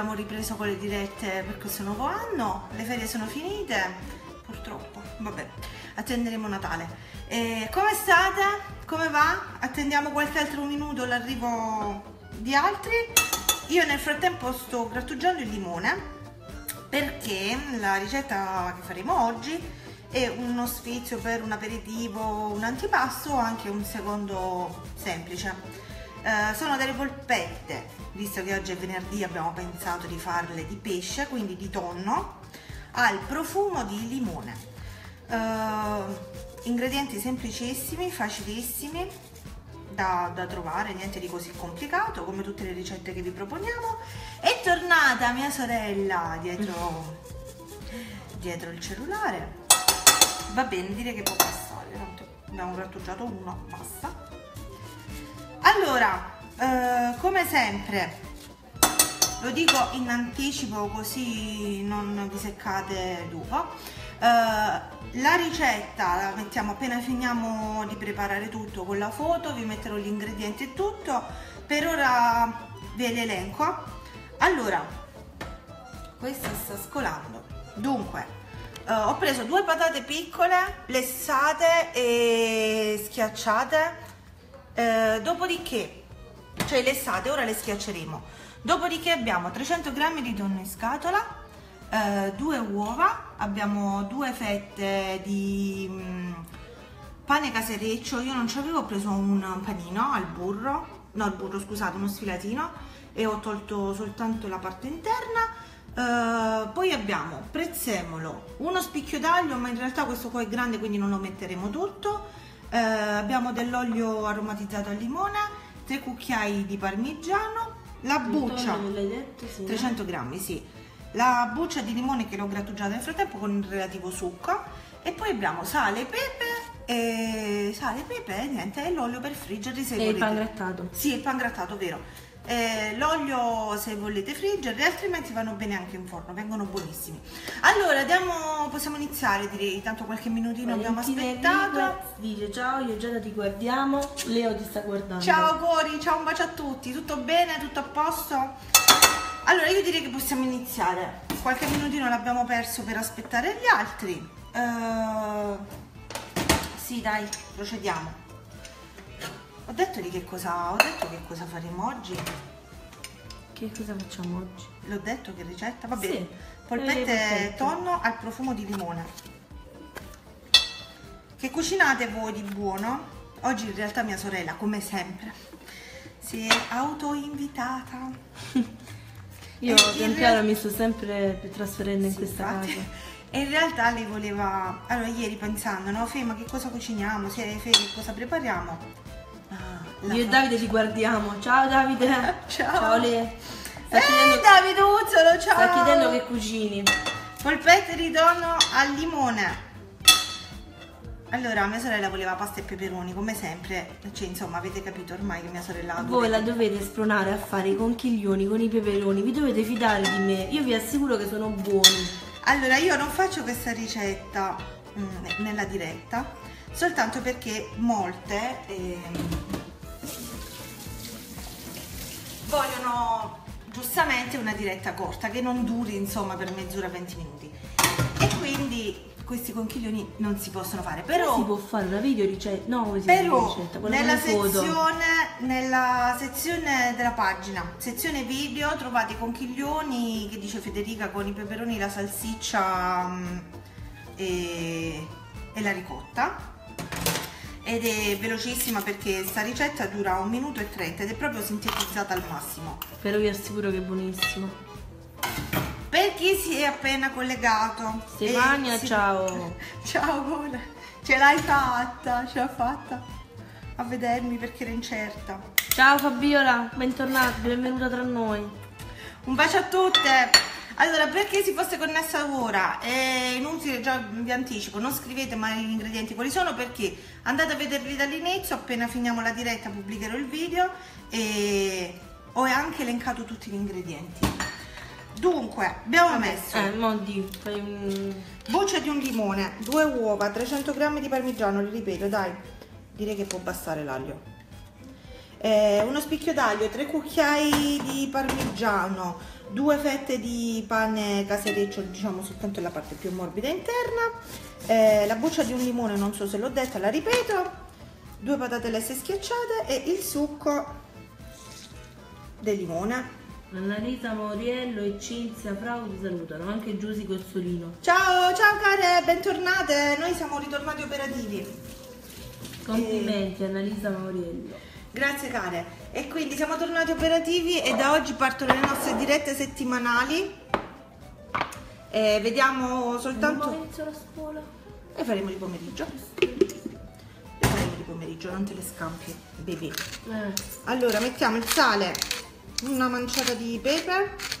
abbiamo ripreso con le dirette per questo nuovo anno, le ferie sono finite, purtroppo, vabbè, attenderemo Natale. E come state? Come va? Attendiamo qualche altro minuto l'arrivo di altri. Io nel frattempo sto grattugiando il limone perché la ricetta che faremo oggi è uno sfizio per un aperitivo, un antipasto o anche un secondo semplice. Eh, sono delle polpette, visto che oggi è venerdì abbiamo pensato di farle di pesce, quindi di tonno, al profumo di limone. Eh, ingredienti semplicissimi, facilissimi da, da, trovare, niente di così complicato, come tutte le ricette che vi proponiamo. È tornata mia sorella dietro, dietro il cellulare va bene direi che può passare abbiamo grattugiato uno basta allora eh, come sempre lo dico in anticipo così non vi seccate dopo eh, la ricetta la mettiamo appena finiamo di preparare tutto con la foto vi metterò gli ingredienti e tutto. Per ora ve l'elenco. Allora questa sta scolando. Dunque Uh, ho preso due patate piccole, lessate e schiacciate, uh, dopodiché, cioè lessate, ora le schiacceremo. Dopodiché abbiamo 300 g di tonno in scatola, uh, due uova, abbiamo due fette di um, pane casereccio, io non ci avevo preso un panino al burro, no al burro scusate, uno sfilatino e ho tolto soltanto la parte interna Uh, poi abbiamo prezzemolo, uno spicchio d'aglio, ma in realtà questo qua è grande quindi non lo metteremo tutto. Uh, abbiamo dell'olio aromatizzato al limone, 3 cucchiai di parmigiano, la buccia, detto, sì, 300 grammi, sì, la buccia di limone che l'ho grattugiata nel frattempo con il relativo succo. E poi abbiamo sale, pepe e sale, pepe e niente, e l'olio per friggere e il pan grattato. Sì, il pan grattato, vero eh, l'olio se volete friggere altrimenti vanno bene anche in forno vengono buonissimi. Allora diamo, possiamo iniziare direi tanto qualche minutino abbiamo aspettato. dice ciao io Giada ti guardiamo Leo ti sta guardando. Ciao Cori ciao un bacio a tutti. Tutto bene tutto a posto? Allora io direi che possiamo iniziare. Qualche minutino l'abbiamo perso per aspettare gli altri. Uh, sì dai procediamo ho detto di che cosa, ho detto che cosa faremo oggi. Che cosa facciamo oggi? L'ho detto che ricetta? Va bene. Sì, polpette tonno al profumo di limone. Che cucinate voi di buono? Oggi in realtà mia sorella, come sempre, si è autoinvitata. Io pian piano mi sto sempre trasferendo in questa infatti. casa. E in realtà lei voleva... Allora, ieri pensando, no? Fema, che cosa cuciniamo? Fema, che cosa prepariamo? Io e Davide ti guardiamo. Ciao Davide. ciao. Ciao Le. Sta eh, chiedendo... Ciao. Sta chiedendo che cucini. Polpette di tonno al limone. Allora, mia sorella voleva pasta e peperoni, come sempre. Cioè, insomma, avete capito ormai che mia sorella ha Voi la dovete spronare a fare i conchiglioni con i peperoni. Vi dovete fidare di me. Io vi assicuro che sono buoni. Allora, io non faccio questa ricetta mh, mm, nella diretta, soltanto perché molte... Eh, vogliono giustamente una diretta corta che non duri insomma per mezz'ora 20 minuti. E quindi questi conchiglioni non si possono fare però si può fare? Una video ricetta no però ricetta, nella sezione, nella sezione della pagina sezione video trovate i conchiglioni che dice Federica con i peperoni la salsiccia um, e, e la ricotta ed è velocissima perché sta ricetta dura un minuto e 30 ed è proprio sintetizzata al massimo. Però vi assicuro che è buonissimo. Per chi si è appena collegato. Stefania, si... ciao. ciao, Gole. Ce l'hai fatta, ce l'ha fatta a vedermi perché ero incerta. Ciao Fabiola, bentornata, benvenuta tra noi. Un bacio a tutte. Allora, perché si fosse connessa ora? È inutile, già vi anticipo, non scrivete mai gli ingredienti quali sono perché andate a vederli dall'inizio, appena finiamo la diretta pubblicherò il video e ho anche elencato tutti gli ingredienti. Dunque, abbiamo Vabbè, messo eh, modi, un... buccia di un limone, due uova, 300 g di parmigiano, li ripeto, dai, direi che può bastare l'aglio. Eh, uno spicchio d'aglio, tre cucchiai di parmigiano, due fette di pane casereccio, diciamo soltanto la parte più morbida interna, eh, la buccia di un limone, non so se l'ho detta, la ripeto, due patate lesse schiacciate e il succo del limone. Annalisa Moriello e Cinzia Frau ti salutano, anche Giusy Cozzolino. Ciao, ciao care, bentornate, noi siamo ritornati operativi. Complimenti Annalisa Moriello. Grazie care. E quindi siamo tornati operativi e da oggi partono le nostre dirette settimanali. Eh, vediamo soltanto... Quando inizio la scuola? Le faremo di pomeriggio. Le faremo di pomeriggio, non te le scampi, baby. Eh, Allora, mettiamo il sale, una manciata di pepe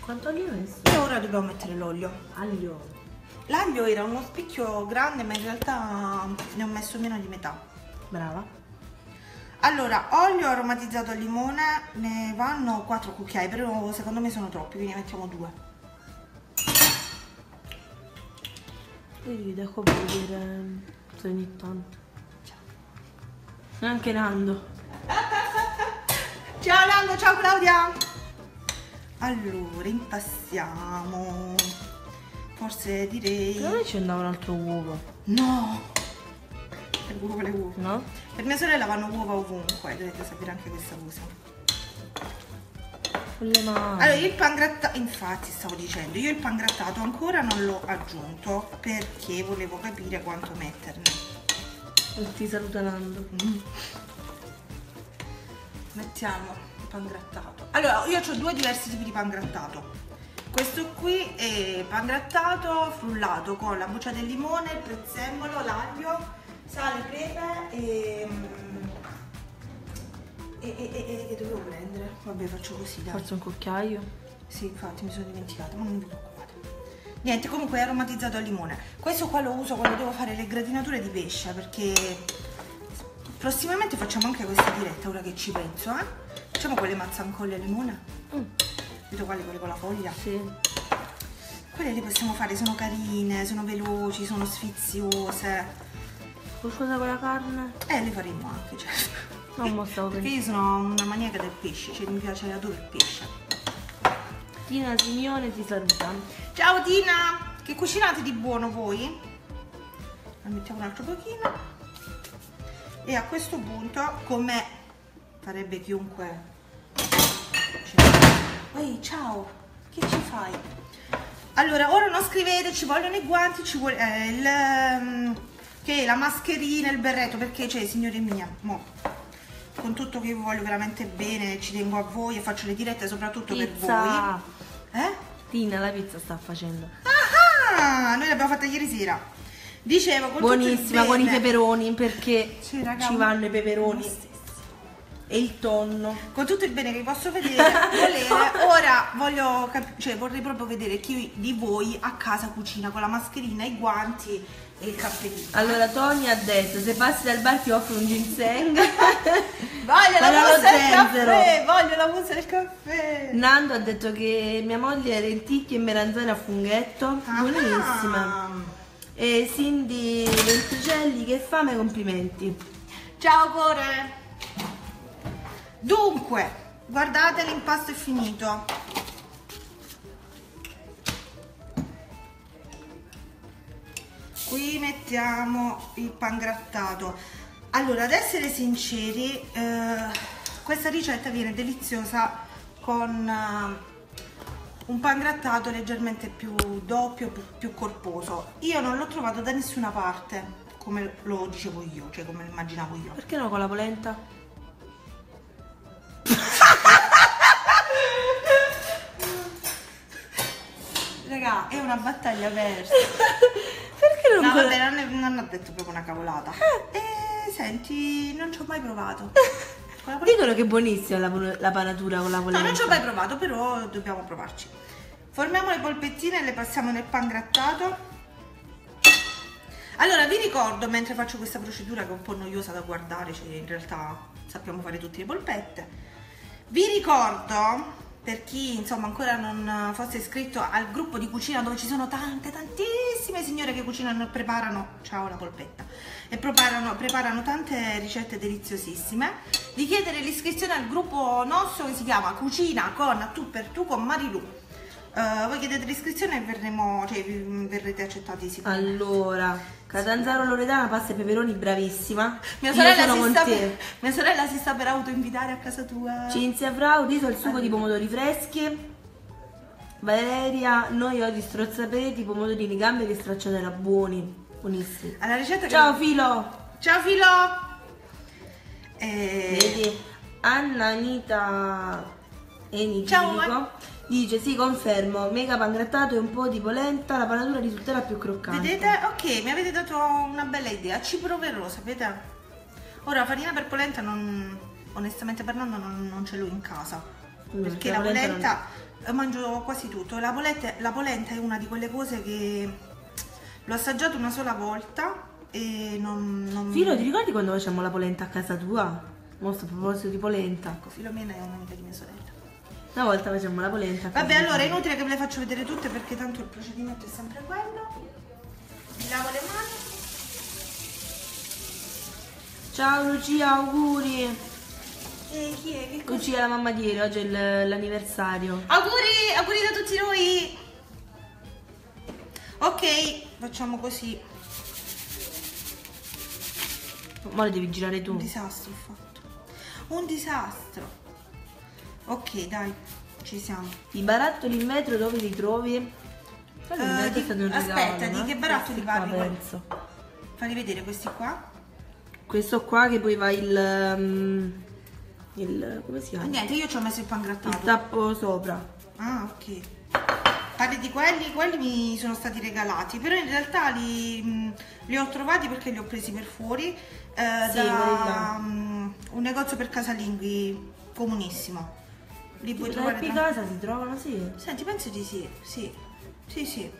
quanto olio hai messo? e ora dobbiamo mettere l'olio. Aglio. L'aglio era uno spicchio grande, ma in realtà ne ho messo meno di metà. Brava. Allora, olio aromatizzato al limone, ne vanno 4 cucchiai, però secondo me sono troppi, quindi ne mettiamo 2. Vedi, da qua puoi vedere se ogni tanto. Anche Nando. Ciao Nando, ciao Claudia! Allora, impastiamo. Forse direi... Me ci andava un altro uovo, No! Le uova, le uova. no? Per mia sorella vanno uova ovunque, dovete sapere anche questa cosa. Con le mani. Allora, il pangrattato, infatti stavo dicendo, io il pangrattato ancora non l'ho aggiunto perché volevo capire quanto metterne. E ti saluta Nando. Mettiamo il pangrattato. Allora, io ho due diversi tipi di pangrattato. Questo qui è pangrattato frullato con la buccia del limone, il prezzemolo, l'aglio, sale, pepe e... E, e, e, e dovevo prendere? Vabbè, faccio così, dai. Forse un cucchiaio. Sì, infatti mi sono dimenticata, ma non vi preoccupate. Niente, comunque è aromatizzato al limone. Questo qua lo uso quando devo fare le gratinature di pesce, perché prossimamente facciamo anche questa diretta, ora che ci penso, eh? Facciamo quelle mazzancolle al limone? Mm, Vedo quali, quelle con la foglia? sì. Quelle le possiamo fare, sono carine, sono veloci, sono sfiziose. Qualcosa con la carne? Eh, le faremo anche, certo. Non stavo Perché io sono una maniaca del pesce, cioè mi piace, adoro il pesce. Tina Simeone ti saluta. Ciao Tina! Che cucinate di buono voi? Ne mettiamo un altro pochino. E a questo punto, come farebbe chiunque... Ehi, ciao! Che ci fai? Allora, ora non scrivete, ci vogliono i guanti, ci vuole eh, il, ehm, che la mascherina, il berretto, perché, cioè, signore mia, mo, con tutto che io voglio veramente bene, ci tengo a voi e faccio le dirette soprattutto per Pizza. voi. Eh? Tina la pizza sta facendo. Ah, noi l'abbiamo fatta ieri sera. Dicevo, con Buonissima con i peperoni perché Sì, raga, ci vanno i peperoni e il tonno. Con tutto il bene che vi posso vedere, volere, ora voglio cap- cioè vorrei proprio vedere chi di voi a casa cucina con la mascherina, i guanti e il cappellino. Allora Tony ha detto se passi dal bar ti offro un ginseng. Voglio la mousse del caffè, voglio la mousse del caffè. Nando ha detto che mia moglie è lenticchie e melanzane a funghetto. Ah. Buonissima. E Cindy Venticelli, che fame, complimenti. Ciao cuore. Dunque, guardate l'impasto è finito. Qui mettiamo il pangrattato. Allora, ad essere sinceri, eh, questa ricetta viene deliziosa con eh, un pangrattato leggermente più doppio, più, più corposo. Io non l'ho trovato da nessuna parte, come lo dicevo io, cioè come lo immaginavo io. Perché no con la polenta? Raga, è una battaglia persa. Perché non No, vabbè, non, è- non ho detto proprio una cavolata. E senti, non ci ho mai provato. Con la polenta- Dicono che è buonissima la, la panatura con la No, polenta. non ci ho mai provato, però dobbiamo provarci. Formiamo le polpettine e le passiamo nel pan grattato. Allora, vi ricordo, mentre faccio questa procedura che è un po' noiosa da guardare, cioè in realtà sappiamo fare tutte le polpette, vi ricordo per chi insomma ancora non fosse iscritto al gruppo di cucina dove ci sono tante tantissime signore che cucinano e preparano ciao la polpetta e preparano, preparano tante ricette deliziosissime. Di chiedere l'iscrizione al gruppo nostro che si chiama cucina con tu per tu con Marilu uh, voi chiedete l'iscrizione e verremo cioè verrete accettati sicuramente. Allora Catanzaro Loredana pasta e peperoni bravissima. Mia sorella, si sta, per, mia sorella si sta per autoinvitare a casa tua. Cinzia Frau riso al sugo di pomodori freschi. Valeria, noi oggi strozzapeti, pomodorini, gambe che stracciatella buoni buonissimi. Alla ricetta Ciao che... Filo! Ciao Filo! E... Vedi, Anna Anita Eniginico dice sì confermo, mega pangrattato e un po' di polenta, la panatura risulterà più croccante. Vedete? Ok, mi avete dato una bella idea, ci proverò, sapete? Ora farina per polenta non, onestamente parlando non, non ce l'ho in casa. Mm, perché la polenta, polenta non... mangio quasi tutto. La polenta, la polenta è una di quelle cose che L'ho assaggiato una sola volta e non... non... Filo, ti ricordi quando facciamo la polenta a casa tua? Mostro a proposito di polenta. Ecco, Filomena è un'amica di mia sorella. Una volta facciamo la polenta. Vabbè, allora è inutile che ve le faccio vedere tutte perché tanto il procedimento è sempre quello. Mi lavo le mani. Ciao Lucia, auguri. E chi è? Che Lucia, la mamma di ieri, oggi è l'anniversario. Auguri, auguri da tutti noi ok facciamo così ma le devi girare tu un disastro ho fatto un disastro ok dai ci siamo i barattoli in vetro dove li trovi? Uh, di, regalo, aspetta, no? di che barattoli parli? Penso. Fai vedere questi qua. Questo qua che poi va il... Um, il come si chiama? Ah, niente, io ci ho messo il pan grattato. Il tappo sopra. Ah, ok parli di quelli, quelli mi sono stati regalati, però in realtà li, mh, li ho trovati perché li ho presi per fuori eh, sì, da mh, un negozio per casalinghi comunissimo. Li puoi trovare da casa si trovano, sì. Senti, penso di sì, sì, sì, sì.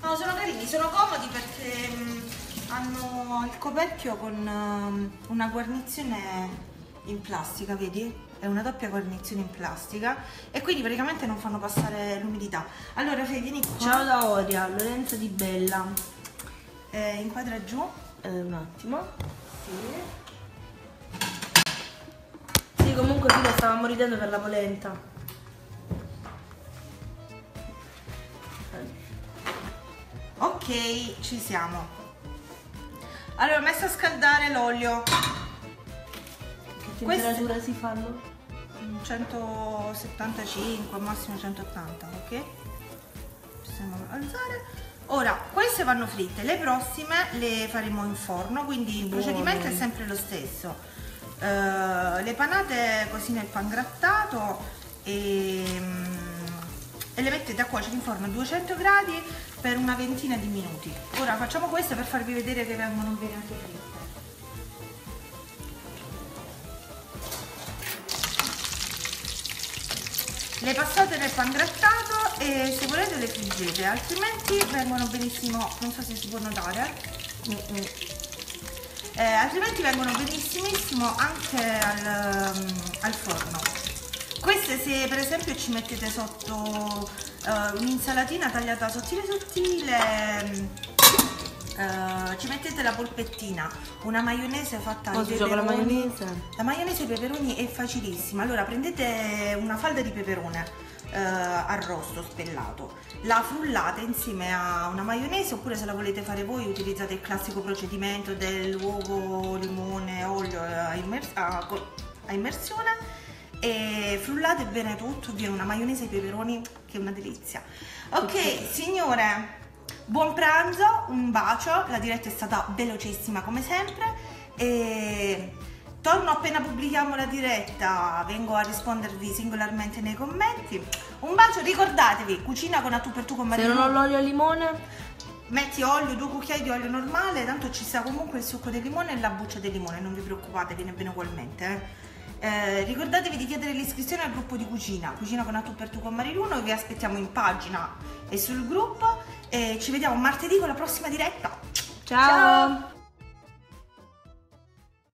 No, sono carini, sono comodi perché mh, hanno il coperchio con una guarnizione in plastica, vedi? È una doppia guarnizione in plastica e quindi praticamente non fanno passare l'umidità. Allora Fede, vieni qua. Ciao da Oria, Lorenzo Di Bella. Eh, inquadra giù. Eh, un attimo. Sì. Sì, comunque sì, stavamo ridendo per la polenta. Ok, ci siamo. Allora, ho messo a scaldare l'olio temperatura si fanno? 175, massimo 180, ok? Possiamo alzare. Ora, queste vanno fritte, le prossime le faremo in forno, quindi il procedimento è sempre lo stesso. Uh, le panate così nel pan grattato e, um, e le mettete a cuocere in forno a 200 gradi per una ventina di minuti. Ora facciamo queste per farvi vedere che vengono bene anche fritte. le passate nel pan grattato e se volete le friggete altrimenti vengono benissimo non so se si può notare mm -mm. Eh, altrimenti vengono benissimissimo anche al, um, al, forno queste se per esempio ci mettete sotto uh, un'insalatina tagliata sottile sottile Uh, ci mettete la polpettina, una maionese fatta oh, di peperoni. La maionese? La maionese ai peperoni è facilissima. Allora prendete una falda di peperone uh, arrosto spellato, la frullate insieme a una maionese oppure se la volete fare voi utilizzate il classico procedimento dell'uovo, limone, olio a, immers a, a immersione e frullate bene tutto, viene una maionese ai peperoni che è una delizia. Ok, signore, Buon pranzo, un bacio, la diretta è stata velocissima come sempre e torno appena pubblichiamo la diretta, vengo a rispondervi singolarmente nei commenti. Un bacio, ricordatevi, cucina con a tu per tu con Maria. Se non ho l'olio al limone? Metti olio, due cucchiai di olio normale, tanto ci sta comunque il succo del limone e la buccia del limone, non vi preoccupate, viene bene ugualmente. Eh. Eh, ricordatevi di chiedere l'iscrizione al gruppo di cucina, cucina con a tu per tu con Mariluno, vi aspettiamo in pagina e sul gruppo e ci vediamo martedì con la prossima diretta. Ciao. Ciao.